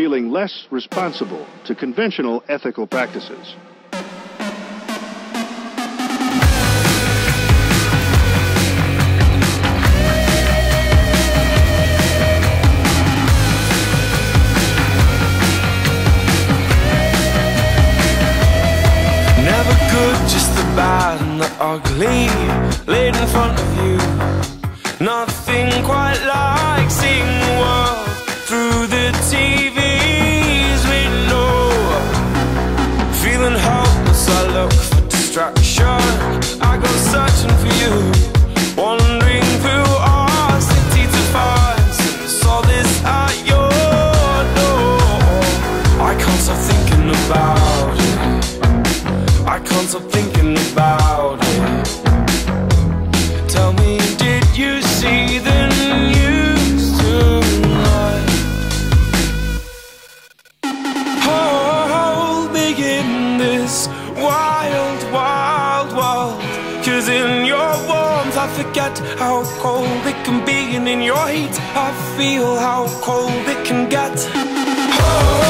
feeling less responsible to conventional ethical practices. Never good, just the bad and the ugly laid in front of you. Not thinking about it. I can't stop thinking about it. Tell me, did you see the news tonight? Oh, begin this wild, wild, wild. Cause in your warmth, I forget how cold it can be. And in your heat, I feel how cold it can get. Oh.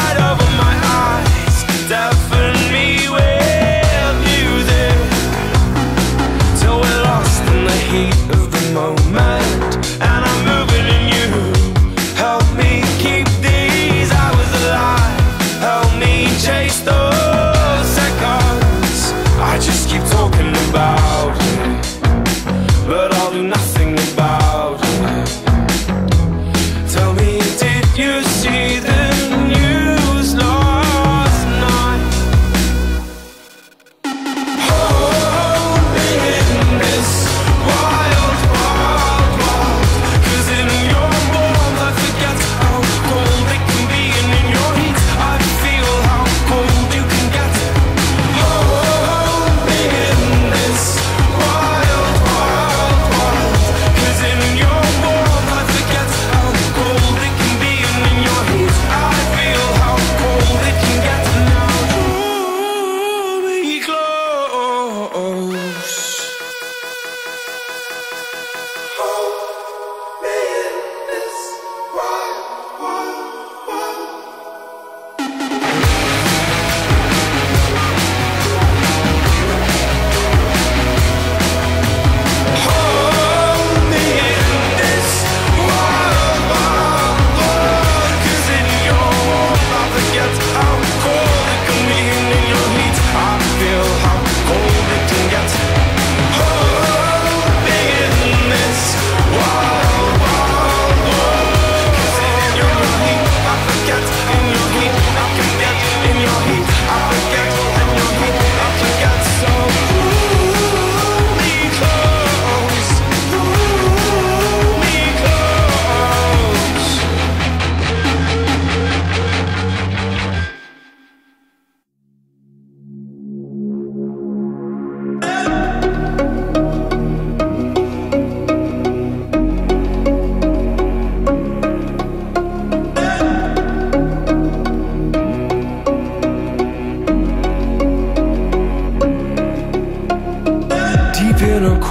oh.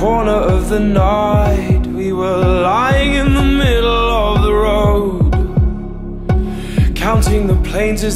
corner of the night. We were lying in the middle of the road Counting the planes as